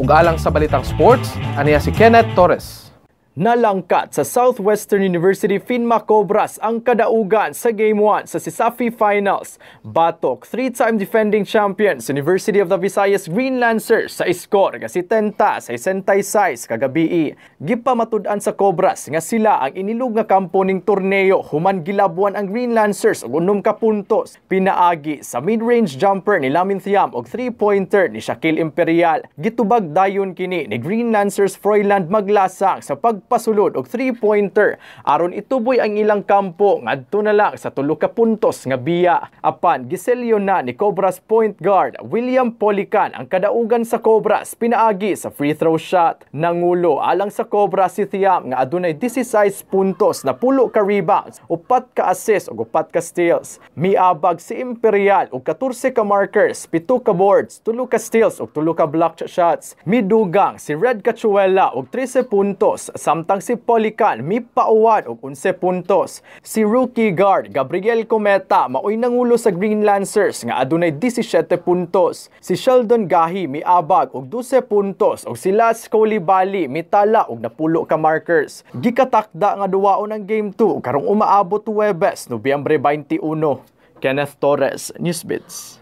Ug alang sa balitang sports, aniya si Kenneth Torres. Nalangkat sa Southwestern University Finma Cobras ang kadaugan sa Game 1 sa Sisafi Finals. Batok, three-time defending champions University of the Visayas Green Lancers sa score nga si Tenta sa 66 kagabi. Gipamatud-an sa Cobras nga sila ang inilug nga kampo ning torneo human gilabuan ang Green Lancers og unom ka puntos. Pinaagi sa mid-range jumper ni Lamin Thiam og three-pointer ni Shaquille Imperial. Gitubag dayon kini ni Green Lancers Froiland maglasang sa pag pagpasulod og three-pointer aron ituboy ang ilang kampo ngadto na lang sa tulo ka puntos nga biya. Apan giselyo na ni Cobras point guard William Polican ang kadaugan sa Cobras pinaagi sa free throw shot. Nangulo alang sa Cobras si Thiam nga adunay 16 puntos na pulo ka rebounds, upat ka assist ug upat ka steals. Miabag si Imperial og 14 ka markers, 7 ka boards, tulo ka steals ug tulo ka block shots. Midugang si Red Cachuela og 13 puntos sa samtang si Polican mi pauwad og 11 puntos. Si rookie guard Gabriel Cometa maoy nangulo sa Green Lancers nga adunay 17 puntos. Si Sheldon Gahi miabag og 12 puntos ug si Las Coulibaly mitala og napulo ka markers. Gikatakda nga duwaon ang game 2 karong umaabot Webes Nobyembre 21. Kenneth Torres, Newsbits.